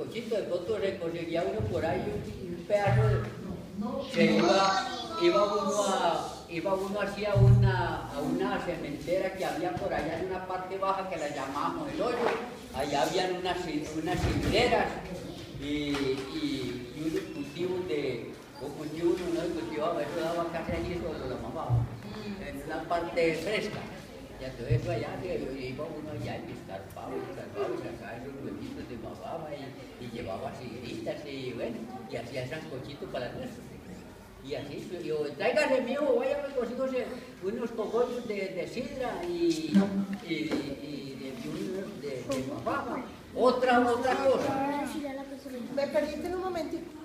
cochito, de se conseguía uno por ahí un, un pedazo de... Se iba, iba uno a, iba uno hacia una, a una cementera que había por allá en una parte baja que la llamábamos el hoyo. Allá habían unas, unas higueras y, y, y unos cultivos de, o cultivos uno cultivaba, eso daba casi allí sobre la mamá, en una parte fresca. Y entonces allá iba uno allá y escarpaba, y escarpaba, y sacaba esos huevitos de mamá y, llevaba higueritas y bueno, y hacía sancochito para el resto. Y así, pues, yo, tráigase mío, vaya a consígose unos cogollos de, sidra y, y, de, de. Otra, otra cosa. ¿Me permiten un momentico?